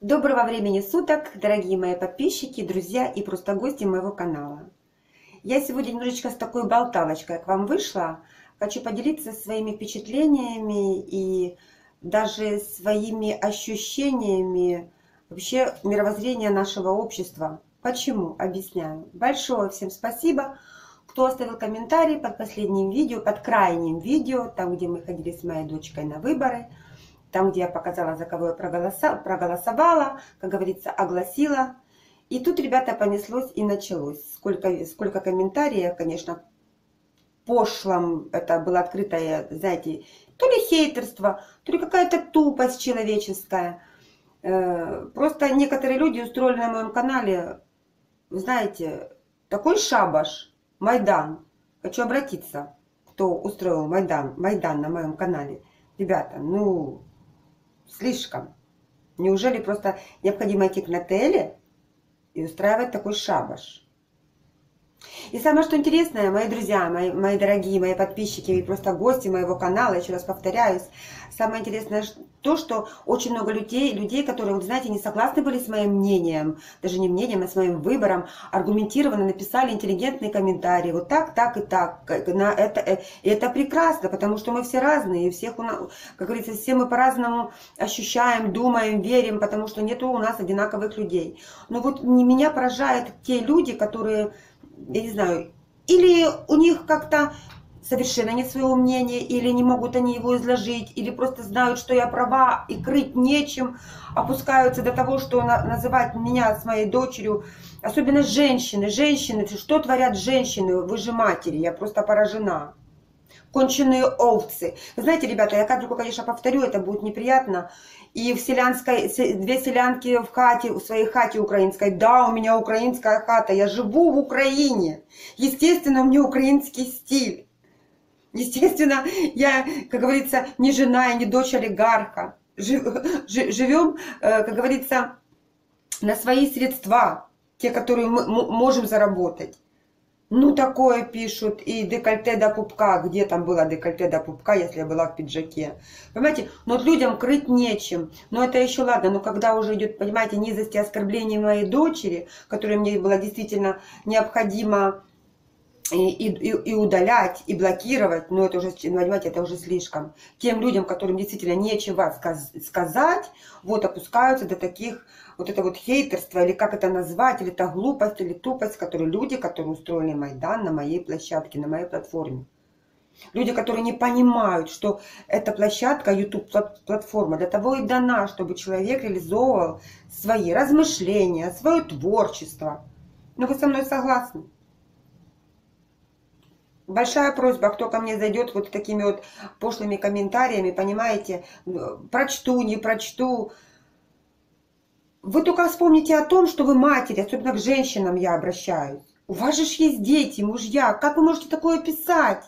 Доброго времени суток, дорогие мои подписчики, друзья и просто гости моего канала. Я сегодня немножечко с такой болталочкой к вам вышла. Хочу поделиться своими впечатлениями и даже своими ощущениями вообще мировоззрения нашего общества. Почему? Объясняю. Большое всем спасибо, кто оставил комментарий под последним видео, под крайним видео, там, где мы ходили с моей дочкой на выборы – там, где я показала, за кого я проголосовала, как говорится, огласила. И тут, ребята, понеслось и началось. Сколько, сколько комментариев, конечно, пошлом, это было открытое, знаете, то ли хейтерство, то ли какая-то тупость человеческая. Э, просто некоторые люди устроили на моем канале, знаете, такой шабаш, Майдан. Хочу обратиться, кто устроил Майдан, Майдан на моем канале. Ребята, ну, Слишком. Неужели просто необходимо идти к Нателле и устраивать такой шабаш? И самое что интересное, мои друзья, мои, мои дорогие, мои подписчики и просто гости моего канала, еще раз повторяюсь, самое интересное то, что очень много людей, людей, которые, вот знаете, не согласны были с моим мнением, даже не мнением, а с моим выбором, аргументированно написали интеллигентные комментарии, вот так, так и так, на это, э, и это прекрасно, потому что мы все разные, и всех у нас, как говорится, все мы по-разному ощущаем, думаем, верим, потому что нету у нас одинаковых людей. Но вот меня поражают те люди, которые я не знаю, или у них как-то совершенно нет своего мнения, или не могут они его изложить, или просто знают, что я права, и крыть нечем, опускаются до того, что на, называть меня с моей дочерью, особенно женщины, женщины, что творят женщины, вы же матери, я просто поражена. Конченые овцы. Вы знаете, ребята, я как только, конечно, повторю, это будет неприятно, и в селянской, две селянки в хате, в своей хате украинской. Да, у меня украинская хата, я живу в Украине. Естественно, у меня украинский стиль. Естественно, я, как говорится, не жена и не дочь олигарха. Живем, э, как говорится, на свои средства, те, которые мы можем заработать. Ну, такое пишут, и декольте до пупка. Где там было декольте до пупка, если я была в пиджаке? Понимаете, но вот людям крыть нечем. Но это еще ладно, но когда уже идет, понимаете, низости оскорбления моей дочери, которые мне было действительно необходимо и, и, и удалять, и блокировать, ну это уже, понимаете, это уже слишком. Тем людям, которым действительно нечего сказ сказать, вот опускаются до таких, вот это вот хейтерство, или как это назвать, или это глупость, или тупость, которые люди, которые устроили Майдан на моей площадке, на моей платформе. Люди, которые не понимают, что эта площадка, YouTube-платформа для того и дана, чтобы человек реализовывал свои размышления, свое творчество. Но вы со мной согласны? большая просьба, кто ко мне зайдет вот такими вот пошлыми комментариями, понимаете, прочту, не прочту. Вы только вспомните о том, что вы матери, особенно к женщинам я обращаюсь. У вас же есть дети, мужья. Как вы можете такое писать?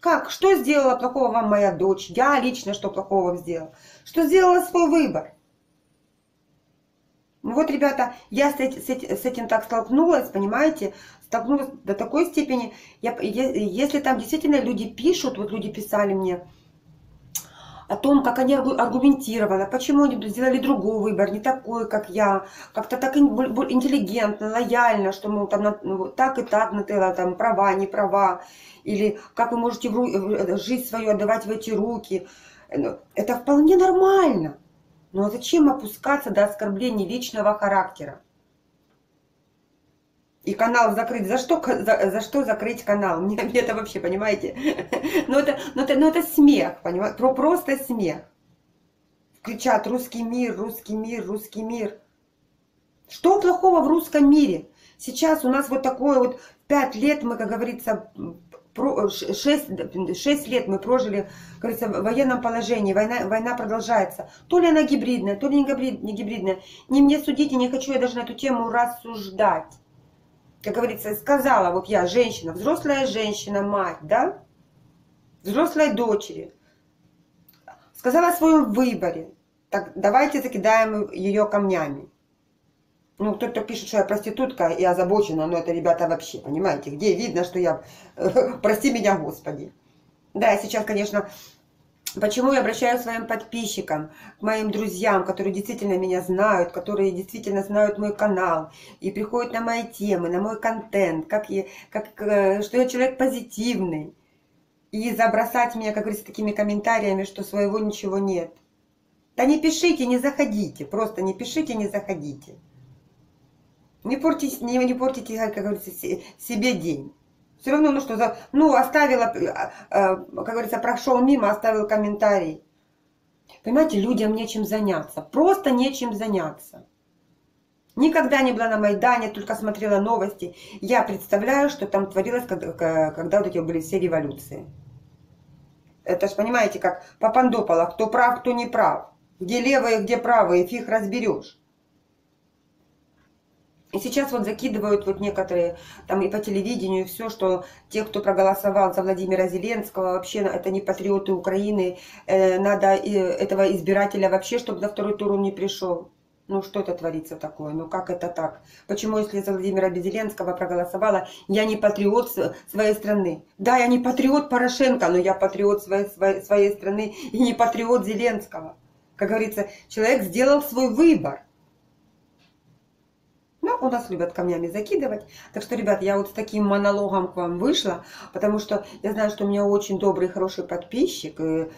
Как? Что сделала плохого вам моя дочь? Я лично что плохого вам сделала? Что сделала свой выбор? Ну вот, ребята, я с, с, этим так столкнулась, понимаете, столкнулась до такой степени, я, если там действительно люди пишут, вот люди писали мне о том, как они аргументированно, почему они сделали другой выбор, не такой, как я, как-то так интеллигентно, лояльно, что, мол, там, ну, так и так, Нателла, там, права, не права, или как вы можете жизнь свою отдавать в эти руки. Ну, это вполне нормально. Но зачем опускаться до оскорблений личного характера? И канал закрыть. За что, за, за что закрыть канал? Мне, мне это вообще, понимаете? Ну это, ну это, ну это смех, понимаете? Про, просто смех. Кричат русский мир, русский мир, русский мир. Что плохого в русском мире? Сейчас у нас вот такое вот пять лет мы, как говорится, 6, 6 лет мы прожили, говорится, в военном положении, война, война продолжается. То ли она гибридная, то ли не гибридная. Не мне судить и не хочу я даже на эту тему рассуждать. Как говорится, сказала вот я, женщина, взрослая женщина, мать, да? Взрослой дочери. Сказала о своем выборе. Так давайте закидаем ее камнями. Ну, кто-то пишет, что я проститутка и озабочена, но это, ребята, вообще, понимаете, где видно, что я, прости меня, Господи. Да, я сейчас, конечно, Почему я обращаюсь к своим подписчикам, к моим друзьям, которые действительно меня знают, которые действительно знают мой канал и приходят на мои темы, на мой контент, как я, как, э, что я человек позитивный. И забросать меня, как говорится, такими комментариями, что своего ничего нет. Да не пишите, не заходите, просто не пишите, не заходите. Не портите, не, не портите, как говорится, себе день. Все равно, ну что, за, ну, оставила, э, э, как говорится, прошел мимо, оставил комментарий. Понимаете, людям нечем заняться. Просто нечем заняться. Никогда не была на Майдане, только смотрела новости. Я представляю, что там творилось, когда, когда вот эти были все революции. Это ж понимаете, как по Пандопола, кто прав, кто не прав. Где левые, где правые, фиг разберешь. И сейчас вот закидывают вот некоторые, там и по телевидению, и все, что те, кто проголосовал за Владимира Зеленского, вообще это не патриоты Украины, э, надо этого избирателя вообще, чтобы на второй тур он не пришел. Ну что это творится такое? Ну как это так? Почему, если за Владимира Зеленского проголосовала, я не патриот своей страны? Да, я не патриот Порошенко, но я патриот своей, своей, своей страны и не патриот Зеленского. Как говорится, человек сделал свой выбор. Ну, у нас любят камнями закидывать. Так что, ребят, я вот с таким монологом к вам вышла, потому что я знаю, что у меня очень добрый, хороший подписчик. И,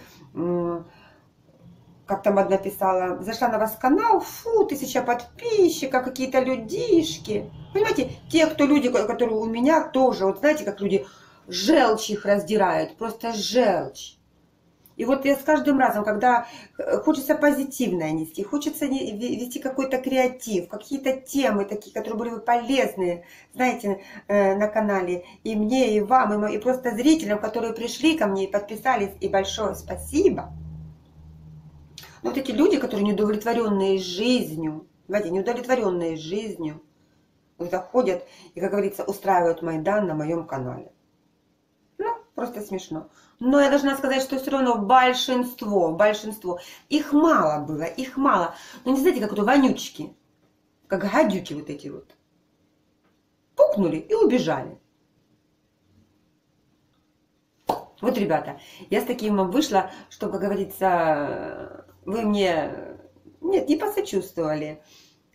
как там одна писала, зашла на вас канал, фу, тысяча подписчиков, какие-то людишки. Понимаете, те, кто люди, которые у меня тоже, вот знаете, как люди желчь их раздирают, просто желчь. И вот я с каждым разом, когда э, хочется позитивное нести, хочется вести какой-то креатив, какие-то темы такие, которые были бы полезные, знаете, э, на канале, и мне, и вам, и просто зрителям, которые пришли ко мне и подписались, и большое спасибо. Но вот эти люди, которые неудовлетворенные жизнью, знаете, неудовлетворенные жизнью, заходят и, как говорится, устраивают Майдан на моем канале. Ну, просто смешно. Но я должна сказать, что все равно большинство, большинство, их мало было, их мало. Но не знаете, как это вонючки, как гадюки вот эти вот. Пукнули и убежали. Вот, ребята, я с таким вам вышла, что, как говорится, вы мне, нет, не посочувствовали,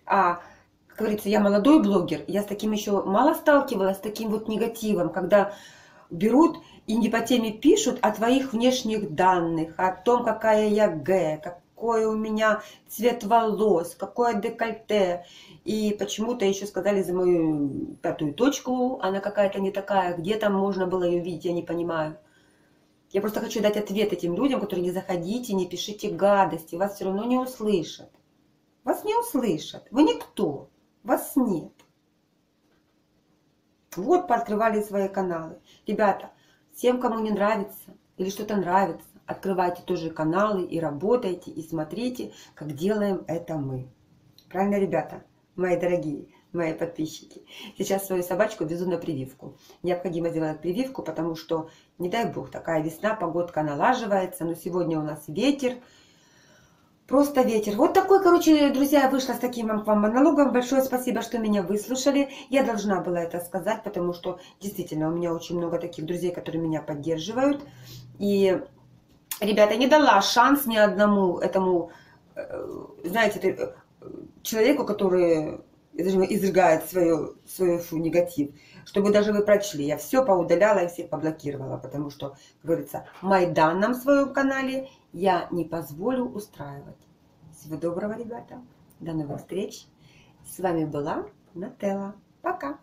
а, как говорится, я молодой блогер, я с таким еще мало сталкивалась, с таким вот негативом, когда берут и не по теме пишут о твоих внешних данных, о том, какая я Г, какой у меня цвет волос, какое декольте. И почему-то еще сказали за мою пятую точку, она какая-то не такая, где там можно было ее видеть, я не понимаю. Я просто хочу дать ответ этим людям, которые не заходите, не пишите гадости, вас все равно не услышат. Вас не услышат, вы никто, вас нет. Вот пооткрывали свои каналы. Ребята, всем, кому не нравится или что-то нравится, открывайте тоже каналы и работайте, и смотрите, как делаем это мы. Правильно, ребята, мои дорогие, мои подписчики? Сейчас свою собачку везу на прививку. Необходимо сделать прививку, потому что, не дай бог, такая весна, погодка налаживается, но сегодня у нас ветер, Просто ветер. Вот такой, короче, друзья, вышла с таким вам монологом. Большое спасибо, что меня выслушали. Я должна была это сказать, потому что действительно у меня очень много таких друзей, которые меня поддерживают. И, ребята, не дала шанс ни одному этому, э, знаете, э, человеку, который изрыгает свое, свой фу, негатив, чтобы даже вы прочли. Я все поудаляла и всех поблокировала, потому что, как говорится, Майдан на своем канале я не позволю устраивать. Всего доброго, ребята. До новых встреч. С вами была Нателла. Пока.